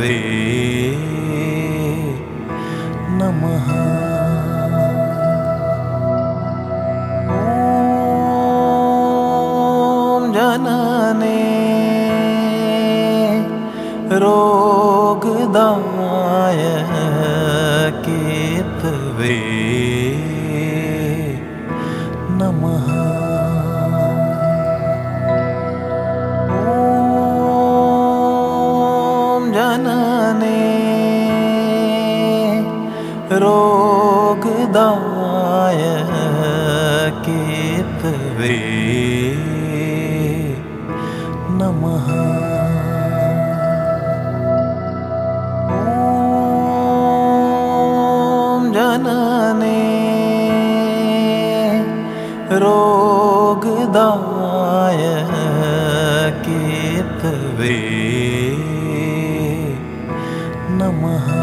केतवे नमः ॐ जनने रोगदाय केतवे नमः। ॐ जनने। रोगदाय केतवे नमः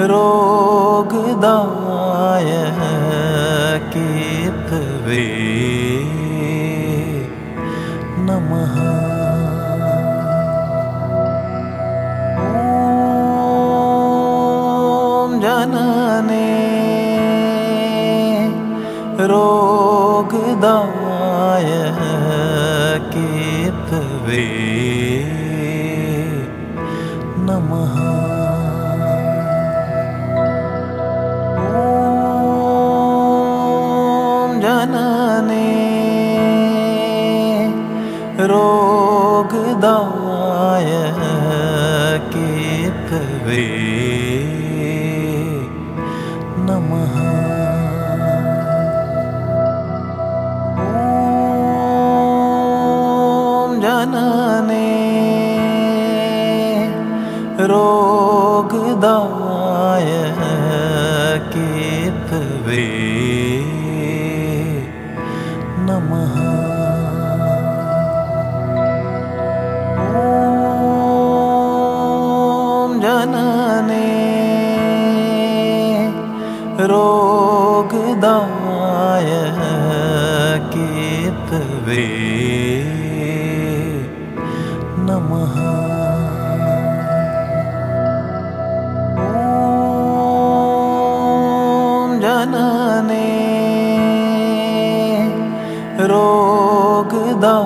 रोगदाय केतवे नमः। ॐ जनने रोगदाय केतवे नमः। ॐ जनने। रोगदाय केतवे नमः रोगदाय केतवे नमः। ॐ जनने रोगदाय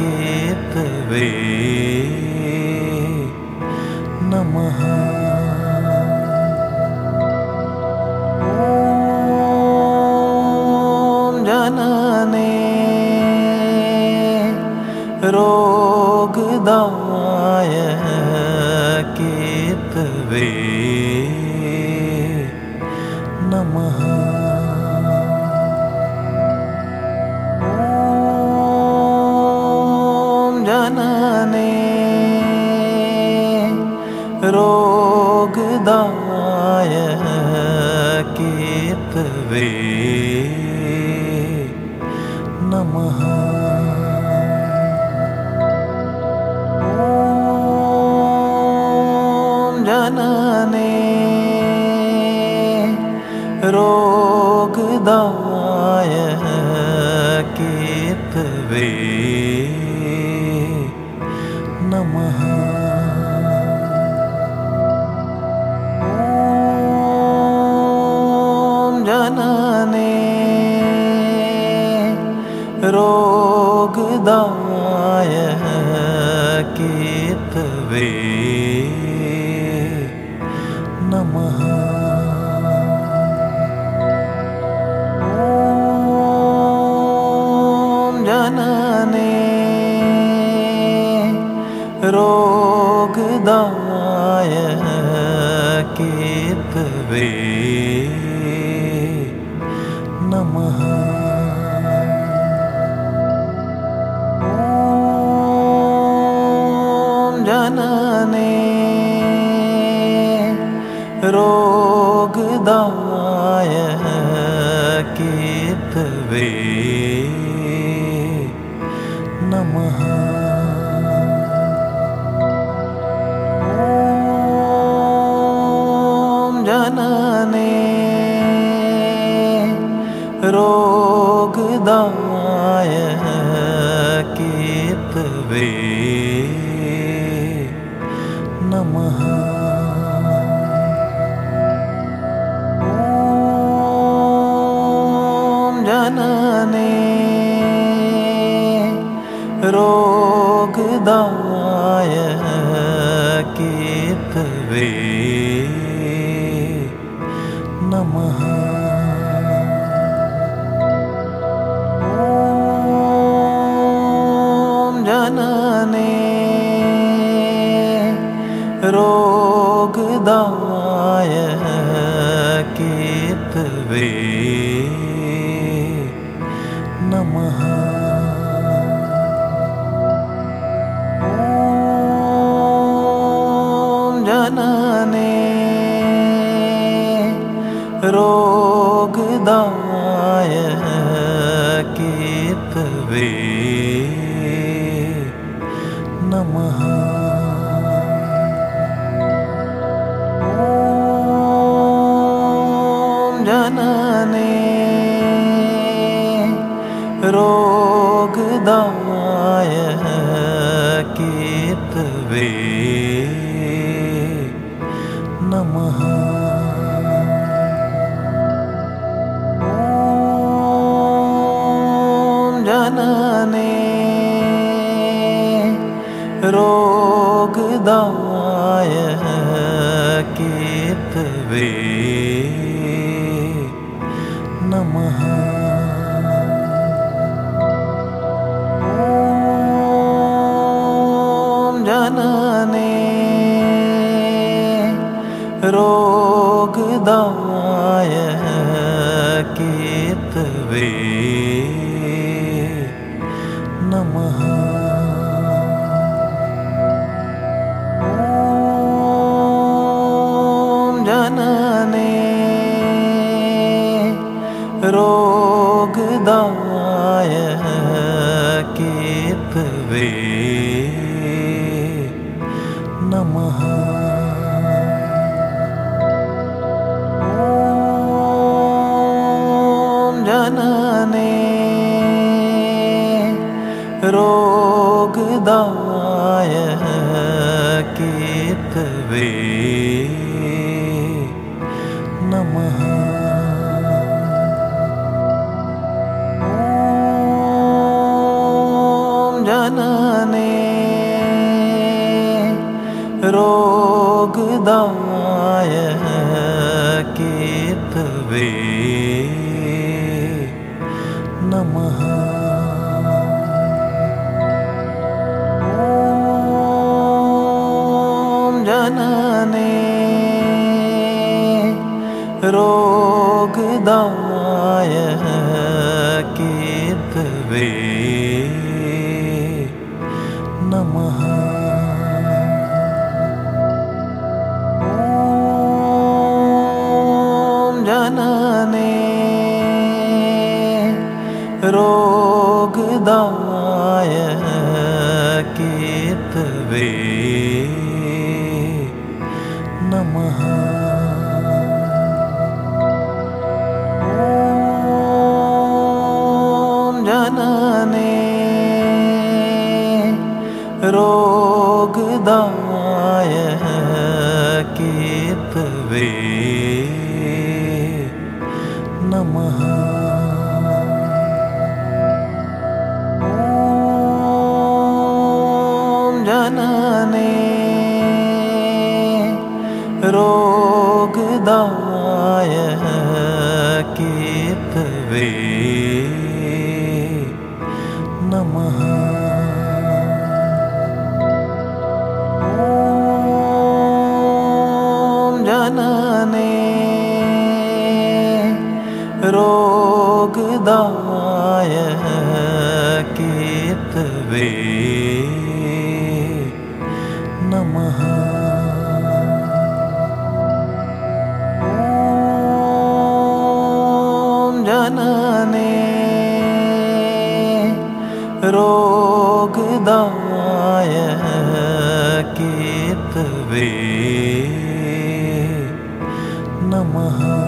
केतवे जनने रोगदाय केतवे नमः। ॐ जनने रोगदाय रे नमः। ॐ जनने। रोगदाय केतवे नमः। रोगदाय कीर्तवे। नमः। ॐ जनने। रोगदाय कीर्तवे। नमः रोगदाय कीर्तवे। नमः। ॐ जनने। रोगदाय कीर्तवे। नमः रोगदाय कीर्तवे। नमः। ॐ जनने। रोगदाय कीर्तवे रोगदाय कीर्तवे नमः। ॐ जनने रोगदाय कीर्तवे नमः रोगदाय कीर्तवे नमः। ॐ जनने रोगदाय नमः। ॐ जनने। रोगदाय कीर्तवे ी नमः। ॐ जनने। रोगदाय केतवे नमः।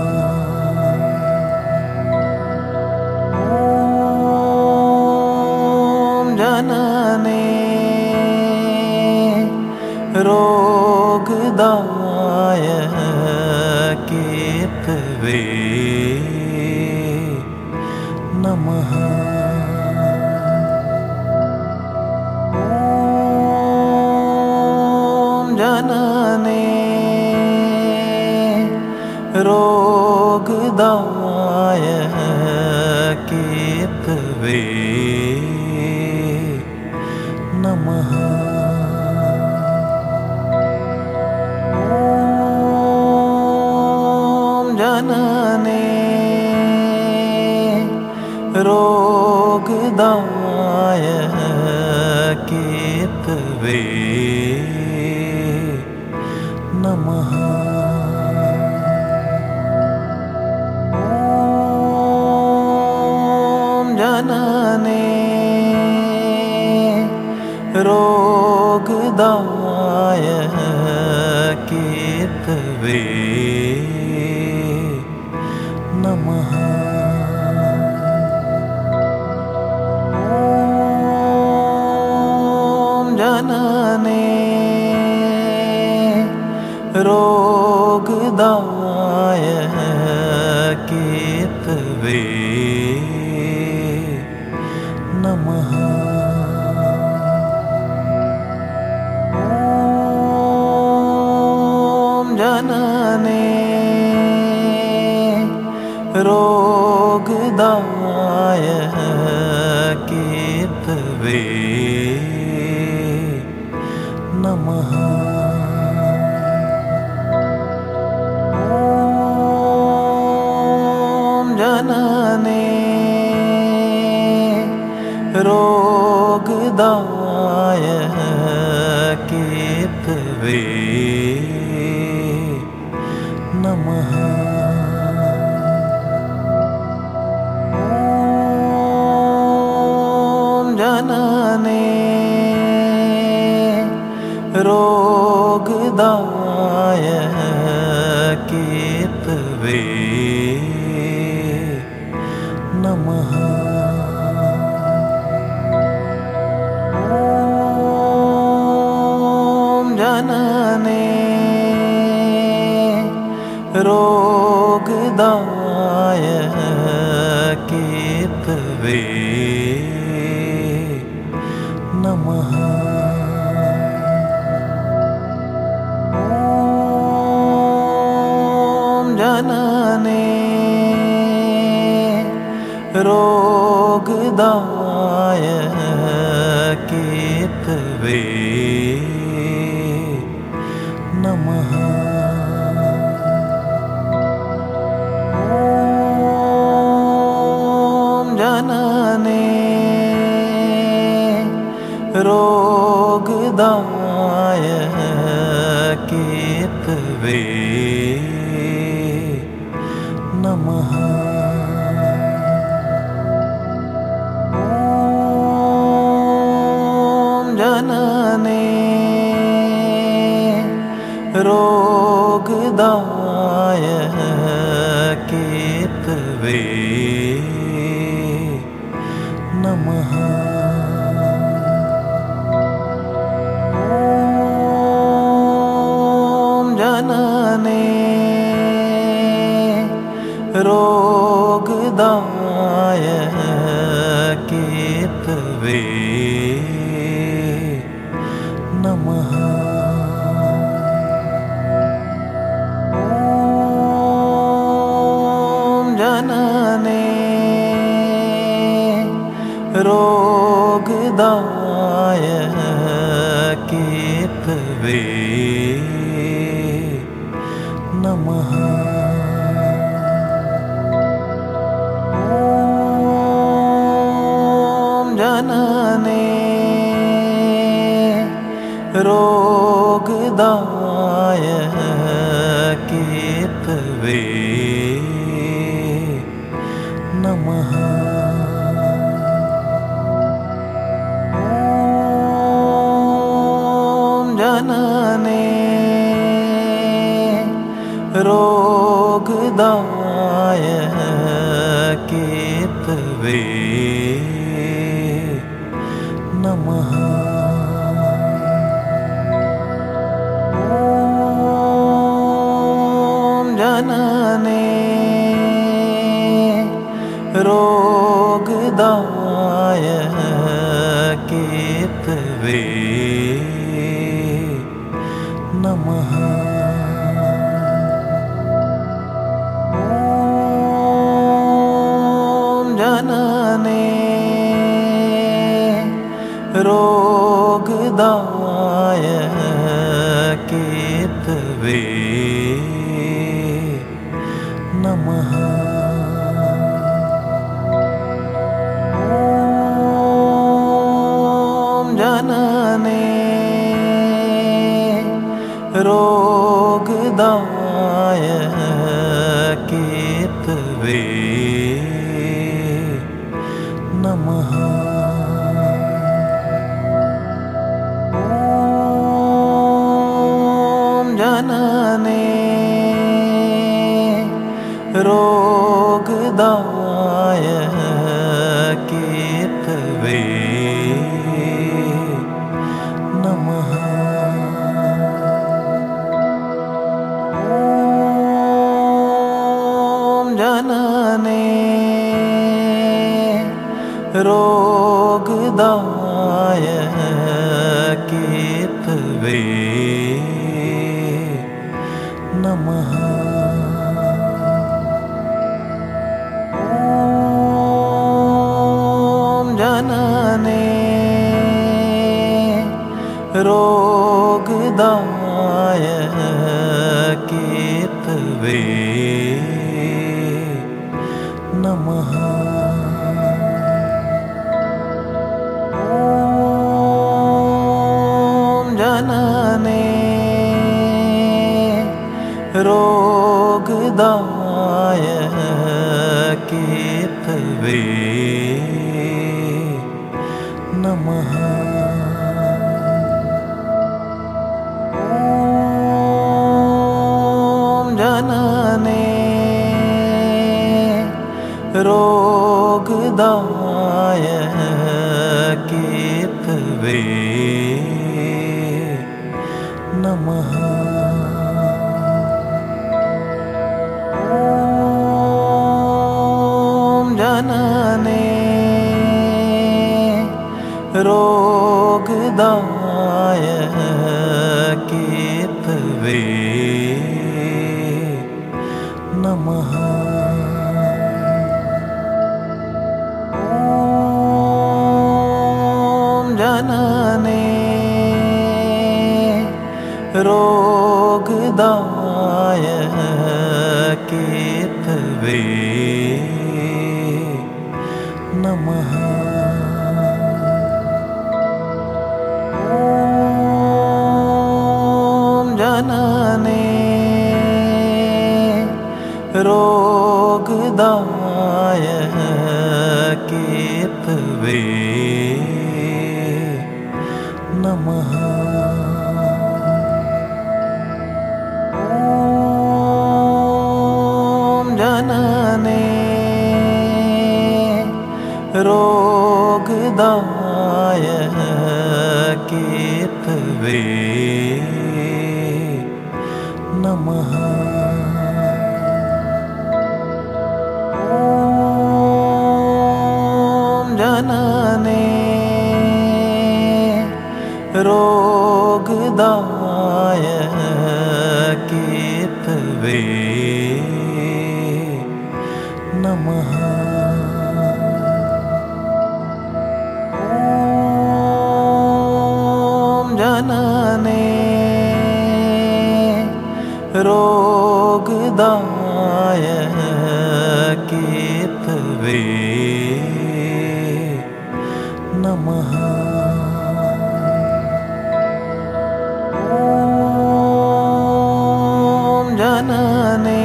ी नमः। ॐ जनने। रोगदाय केतवे रोगदाय केतवे नमः। ॐ जनने द रोगदाय केतवे नमः। ॐ जनने रोगदाय केतवे नमः। ॐ जनने। रोगदाय केतवे नमः। गुरवे नमः जनने रोगदाय दाय नमः। ॐ जनने रोगदाय वे रोगदाय केतवे नमः रोगदाय केतवे नमः। ॐ जनने रोगदाय केतवे नमः रोगदाय केतवे नमः। ॐ जनने रोगदाय केतवे नमः रोगदाय केतवे नमः। ॐ जनने रोगदाय केतवे नमः रोगदाय केतवे नमः। ॐ जनने रोगदाय केतवे नमः जनने रोगदाय केतवे नमः। ॐ जनने रोगदाय केतवे नमः। जननी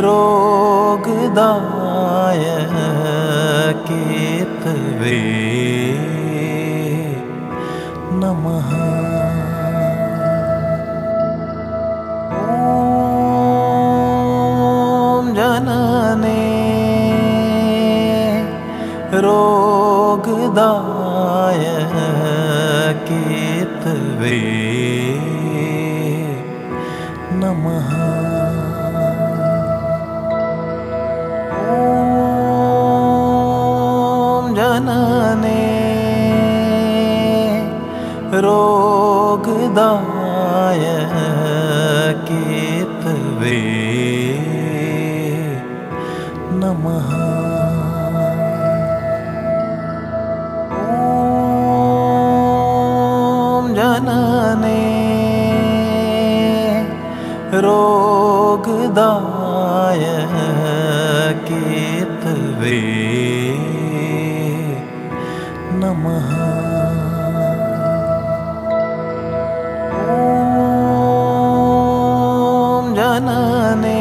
रोगदाय के नमः। रोगदाय केतवे नमः। ॐ जनने रोगदाय केतवे नमः रोगदाय केतवे नमः। ॐ जनने।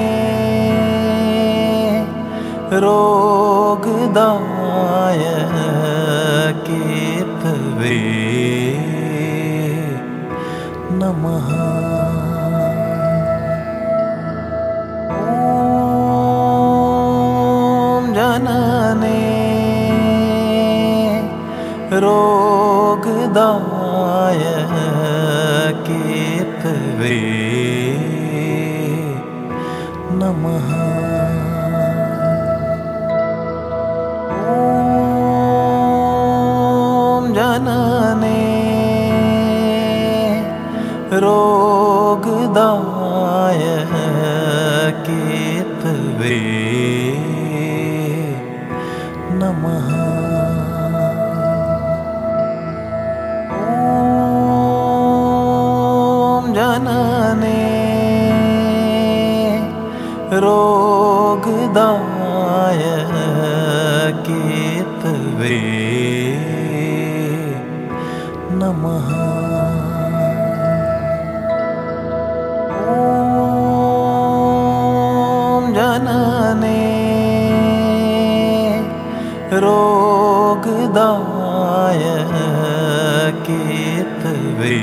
रोगदाय केतवे नमः रोगदाय केतवे नमः। ॐ जनने। रोगदाय केतवे नमः जनने रोगदाय केतवे नमः। ॐ जनने रोगदाय केतवे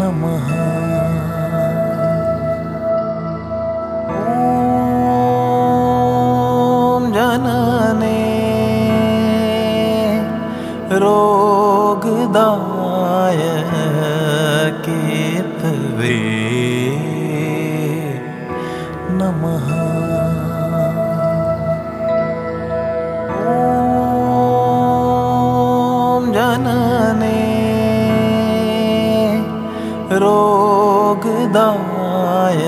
नमः। ॐ जनने रोगदाय केतवे नमः रोगदाय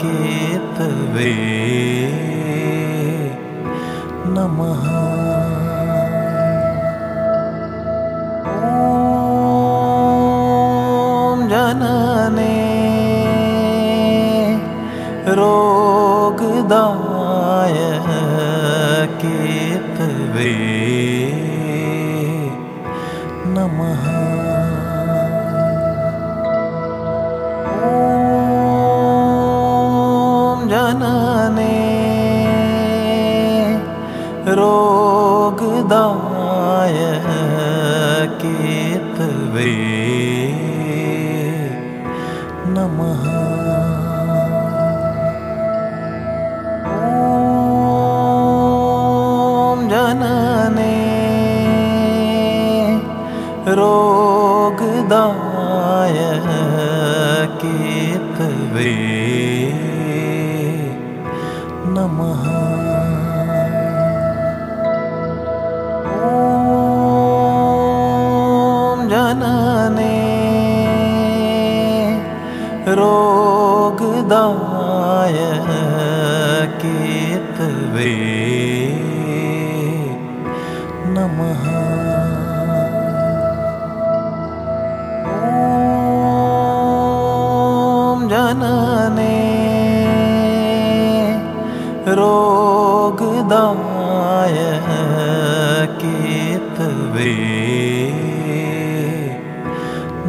केतवे नमः। ॐ जनने रोगदाय केतवे नमः केतवे नमः। ॐ जनने। रोगदाय केतवे नमः रोगदाय केतवे नमः। ॐ जनने। रोगदाय केतवे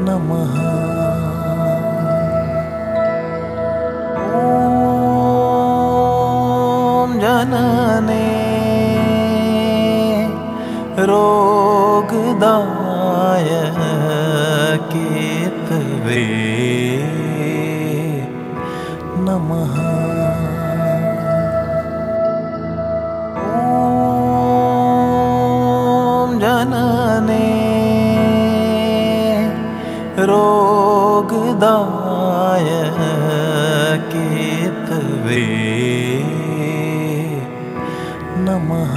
नमः रोगदाय केतवे नमः। ॐ जनने रोगदाय केतवे नमः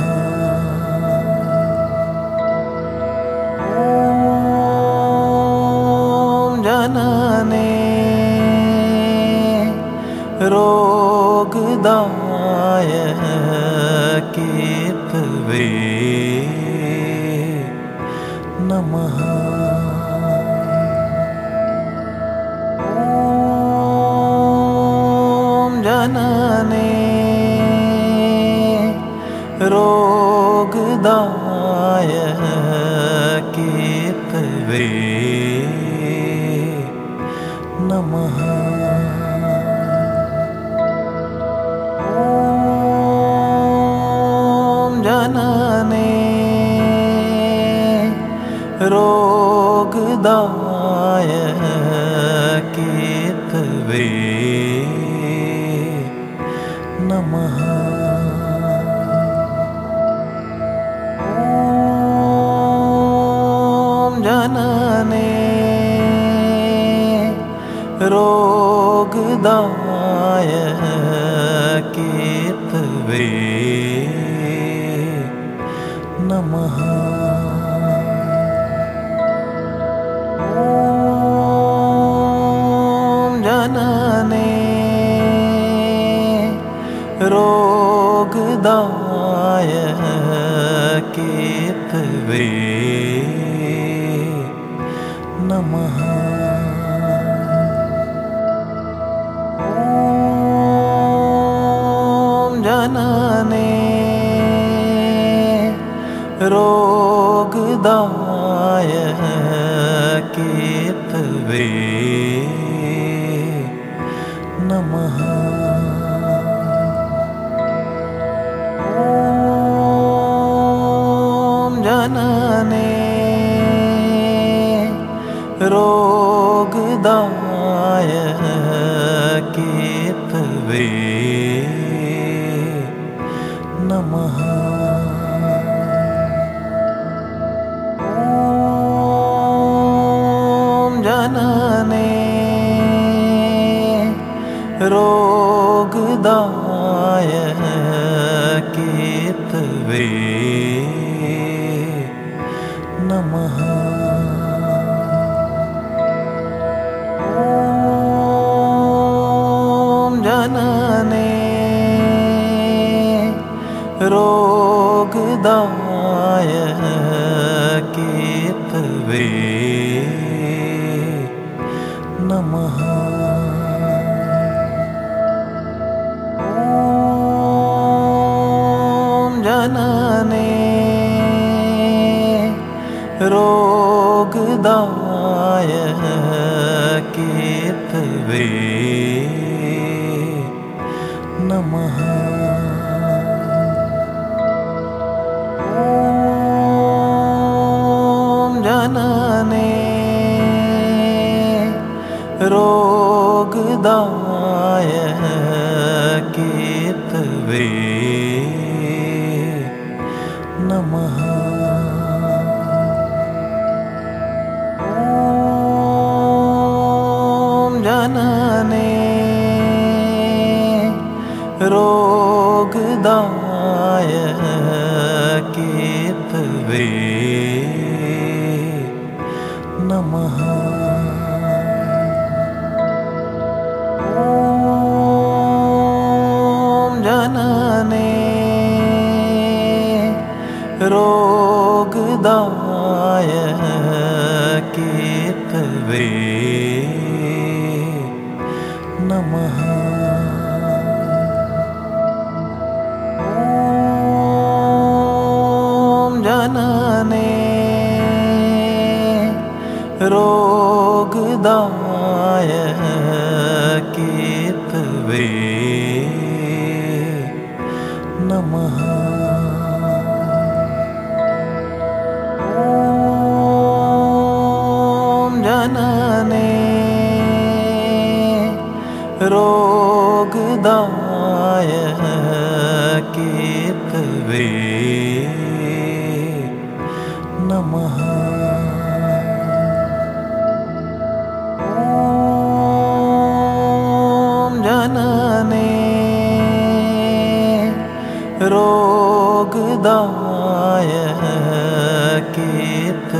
नमः। जनने। रोगदाय केतवे नमः केतवे नमः। ॐ जनने। रोगदाय केतवे नमः रोगदाय केतवे नमः। ॐ जनने। रोगदाय केतवे नमः जनने रोगदाय केतवे नमः। ॐ जनने। रोगदाय केतवे नमः। ॐ जनने रोगदाय केतवे नमः रोगदाय केतवे नमः। ॐ जनने रोगदाय केतवे नमः जनने रोगदाय केतवे नमः। ॐ जनने रोगदाय केतवे नमः। जननी रोगदमय के वे नमः। ी नमः। ॐ जनने। दवाय केत्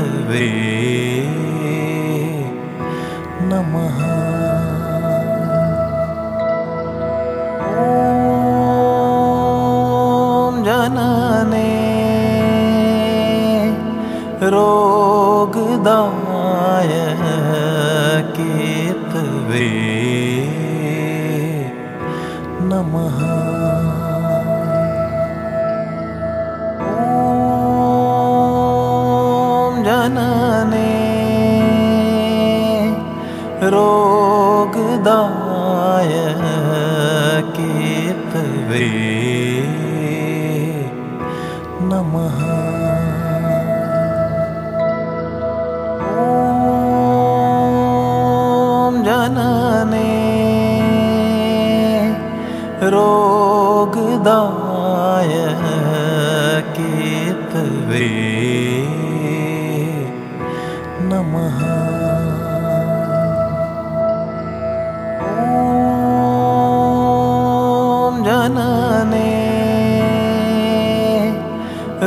नमः। रोग रोगदाय केतवे नमः। ॐ जनने। रोगदाय केतवे जनने रोगदाय रोगदायके नमः।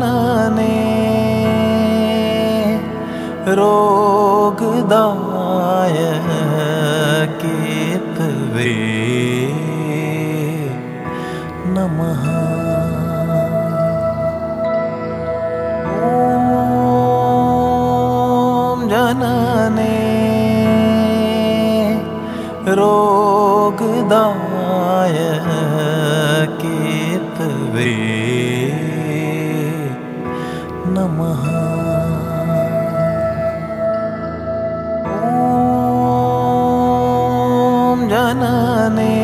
जनने रोगदाय केतवे नमः। ॐ जनने रोगदाय केतवे नमः। ॐ जनने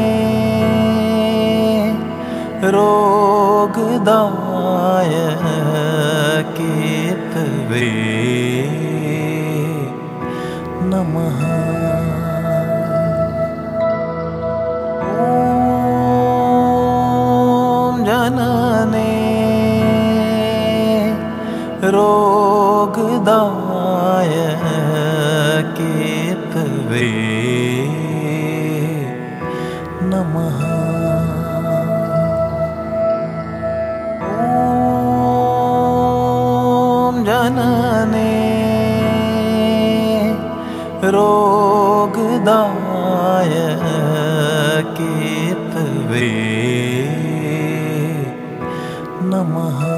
रोगदायकेतवे नमः य केतु नमः। ॐ जनने दाय केत् नमः।